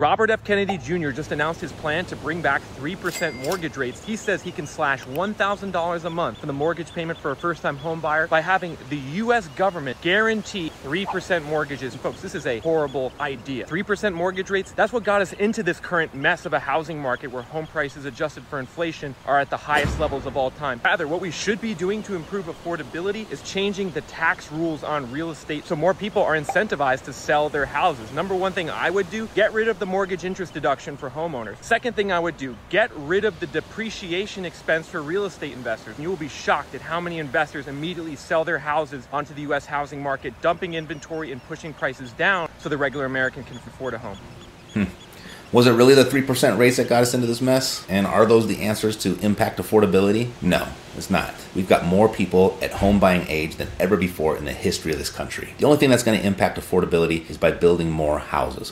Robert F. Kennedy Jr. just announced his plan to bring back 3% mortgage rates. He says he can slash $1,000 a month for the mortgage payment for a first time home buyer by having the U.S. government guarantee 3% mortgages. Folks, this is a horrible idea. 3% mortgage rates, that's what got us into this current mess of a housing market where home prices adjusted for inflation are at the highest levels of all time. Rather, what we should be doing to improve affordability is changing the tax rules on real estate so more people are incentivized to sell their houses. Number one thing I would do, get rid of the mortgage interest deduction for homeowners. Second thing I would do, get rid of the depreciation expense for real estate investors. And you will be shocked at how many investors immediately sell their houses onto the US housing market, dumping inventory and pushing prices down so the regular American can afford a home. Hmm. Was it really the 3% rates that got us into this mess? And are those the answers to impact affordability? No, it's not. We've got more people at home buying age than ever before in the history of this country. The only thing that's going to impact affordability is by building more houses.